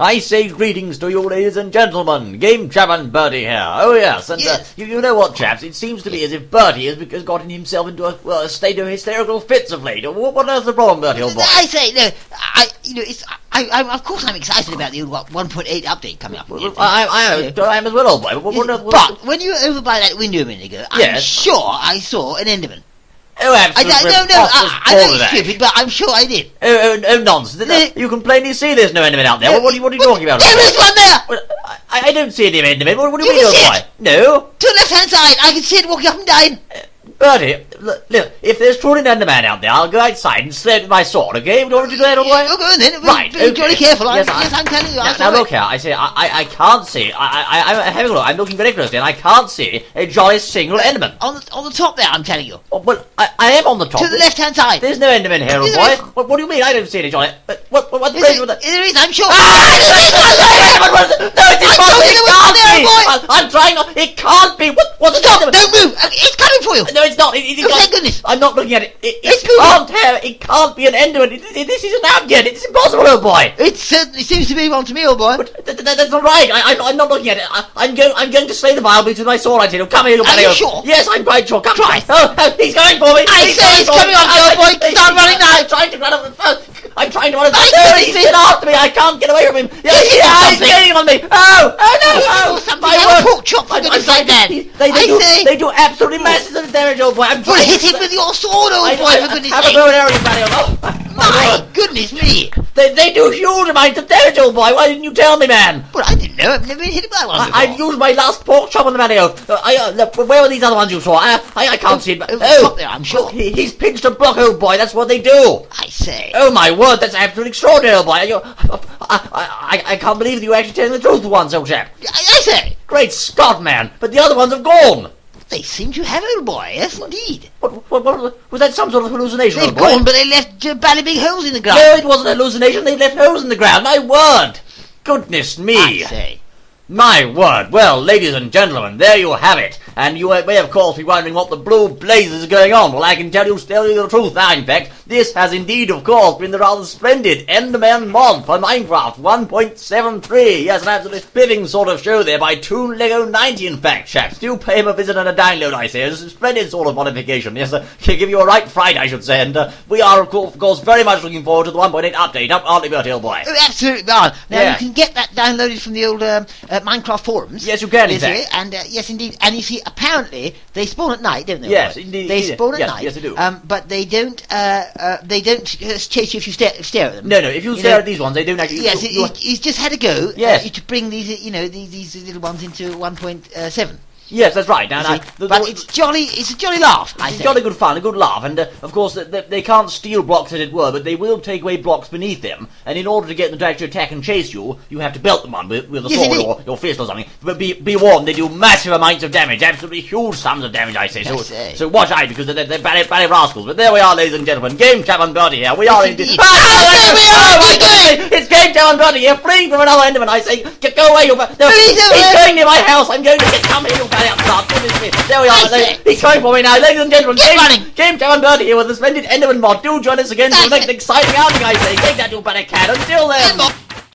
I say greetings to you, ladies and gentlemen. Game Chap and Bertie here. Oh yes, and Yes. Uh, you, you know what, chaps? It seems to me as if Bertie has, has gotten himself into a, well, a state of hysterical fits of late. What, what on the problem, Bertie, old boy? I say no. I you know it's I, I of course I'm excited about the what 1.8 update coming up. Well, I, I, am, I am as well, old boy. What, what, what, but when you were over by that window a minute ago, I'm sure I saw an Enderman. Oh, I, absolutely. I, no, no, I, I know it's stupid, but I'm sure I did. Oh, oh, oh, nonsense. No. You can plainly see there's no enderman out there. What, what, are you- what are you talking about? There is one there! Well, I, I don't see any enderman. What, what do you, mean, can old see boy? No. To the left hand side, I can see it walking up and down. Bertie, look, look, if there's truly an enderman out there, I'll go outside and slay it with my sword, okay? Do you want to do that, old boy? Oh, go on then. Right, Be jolly okay. careful. I'm, Yes, I- yes, I'm telling you. Now, now look here, I say, I, I, I can't see, I, I, I'm having a look, I'm looking very closely, and I can't see a jolly single enderman. On the, on the top there, I'm telling you. Oh, well, I, I am on the top. To the left hand side. There's no enderman here, old boy. What, what do you mean? I don't see any jolly... But what, what, what's the There there is, I'm sure. Ah, No, it's I impossible. told you It there was can't there, be. boy. I- I'm trying not. It can't be. What? What's the Stop! Don't move! Uh, It's coming for you! No, it's not. It, it, it Oh, thank goodness. I'm not looking at it. It, it It's moving. can't have. It can't be an enderman. It, it, this isn't out yet. It's impossible, old boy. It certainly seems to be one to me, old boy. But th- th- that's not right. I, I'm, I'm not looking at it. I, I'm going. I'm going to slay the vile beast with my sword. I tell you. Come here, you Are you sure? Yes, I'm quite sure. Come Try. Oh, oh, he's going for me. I He's say going for coming me. on, I- old boy. I- Start running now. I'm trying to run up. the- I'm trying to run. up- I No, see. he's getting after me. I can't get away from him. Yeah, Yes, yeah, he's something. getting on me. Oh no, He oh, saw something. my Have a word. pork chop for I'm- goodness I'm sake, trying to- Dad. They, they, I do, say. they do absolutely masses of damage, old boy. I'm Well, hit him with your sword, old I- boy, I- for goodness have sake. a bow and arrow, you bloody old- Oh, My goodness me. They, they do huge amounts of damage, old boy. Why didn't you tell me, man? Well, I didn't know. I've never been hit by one before. I, I've used my last pork chop on the Mario. Uh, I, uh, look, where were these other ones you saw? I, I, I can't see it. over the top there, I'm sure. he, he's pinched a block, old boy. That's what they do. I say. Oh my word, that's absolutely extraordinary, old boy. You, I, I, I, I can't believe that you're actually telling the truth once, old chap. I, I say. Great Scott, man. But the other ones have gone. They seem to have, old boy. Yes, indeed. What, what, what, was that some sort of hallucination, They've old boy? gone, but they left uh, bally big holes in the ground. No, it wasn't a hallucination. They left holes in the ground. My word. Goodness me. I say. My word! Well, ladies and gentlemen, there you have it. And you may, of course, be wondering what the blue blazes is going on. Well, I can tell you, tell you the truth now, in fact. This has indeed, of course, been the rather splendid Enderman mod for Minecraft 1.73. Yes, an absolutely spiffing sort of show there by Toon Lego 90, in fact, chaps. Do pay him a visit and a download, I say. It's a splendid sort of modification. Yes, uh, can give you a right fright, I should say. And uh, we are, of course, of course, very much looking forward to the 1.8 update. Up, aren't we, Bertie, old boy? Oh, absolutely. Now Yeah. you can get that downloaded from the old um, uh, Minecraft forums. Yes, you can, in fact. and uh, yes, indeed. And you see, apparently they spawn at night, don't they? Yes, Roy? indeed, They spawn at Yes, night. yes, they do. Um, but they don't. Uh, uh, they don't uh, chase you if you stare, stare at them. No, no, if you, You stare know- at these ones, they don't actually... Yes, you- you- he- he's just had a go. Yes. uh, to bring these, uh, you know, these, these little ones into 1.7. Yes, that's right. Now, the- but the- it's jolly. It's a jolly laugh. I it's say. jolly good fun, a good laugh, and uh, of course they, they, they can't steal blocks as it were, but they will take away blocks beneath them. And in order to get them to actually attack and chase you, you have to belt them on with, with a Yes, sword or your fist or something. But be, be warned, they do massive amounts of damage, absolutely huge sums of damage, I say. So, I say. so watch out because they're, they're bad, bad rascals. But there we are, ladies and gentlemen, Game Chap and Bertie here. We are Yes, indeed. indeed. Ah, there we oh, are, my we're goodness, It's Game and Bertie here, fleeing from another Enderman. I say, get, go away, you. No, Please, he's going near my house. I'm going to get come here, you bloody upstart. Goodness me. There we are. I. He's coming for me now, ladies and gentlemen. Get Game, running. Game Chap and Bertie here with the splendid Enderman mod. Do join us again for the next exciting outing, I say. Take that, you better cat. Until then.